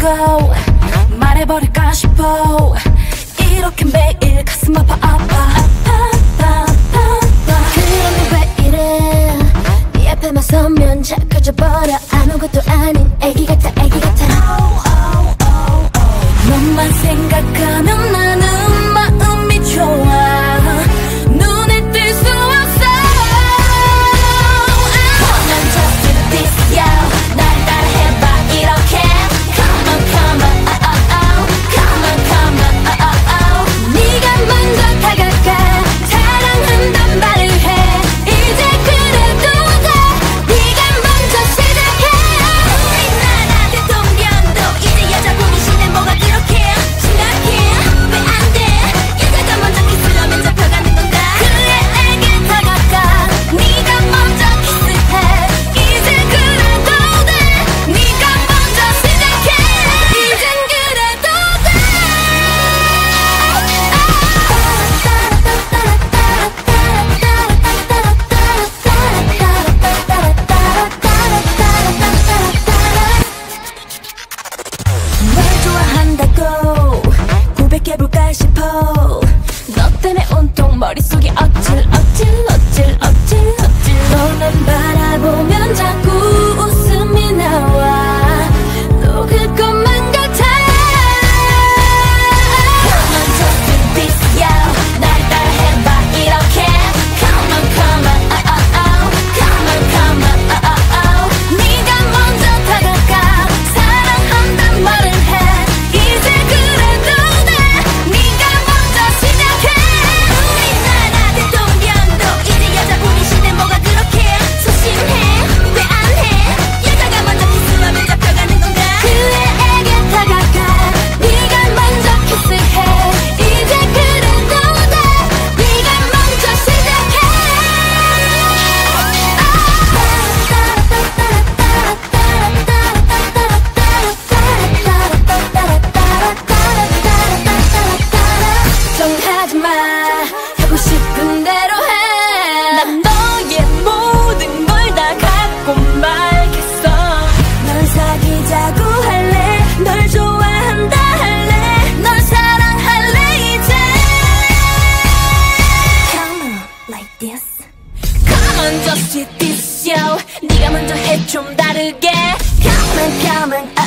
go. 말해버릴까 싶어. 이렇게 매일 가슴 아파 아파. 온통 머릿속이 어질 어질 어질 어질 어질 너만 바라보면 잠 좀 다르게 Come on, come on